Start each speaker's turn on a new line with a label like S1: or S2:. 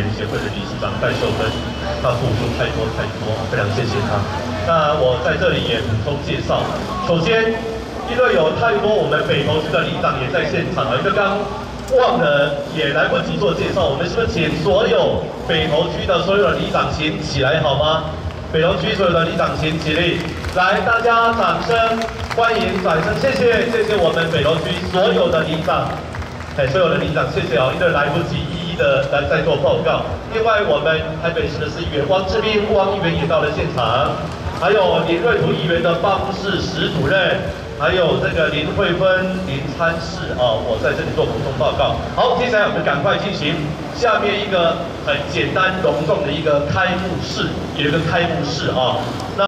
S1: 联协会的理事长戴秀芬，他付出太多太多，非常谢谢他。那我在这里也补充介绍，首先，因为有太多我们北投区的里长也在现场啊，因为刚忘了也来不及做介绍，我们是不是请所有北投区的所有的里长先起来好吗？北投区所有的里长先起立，来，大家掌声欢迎，掌声谢谢谢谢我们北投区所有的里长。哎，所有的里长，谢谢哦，因为来不及的来再做报告。另外，我们台北市的市议员汪志斌汪议员也到了现场，还有林瑞图议员的办公室史主任，还有这个林慧芬林参事啊，我在这里做补充报告。好，接下来我们赶快进行下面一个很简单隆重的一个开幕式，有一个开幕式啊。那